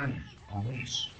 Honey, police.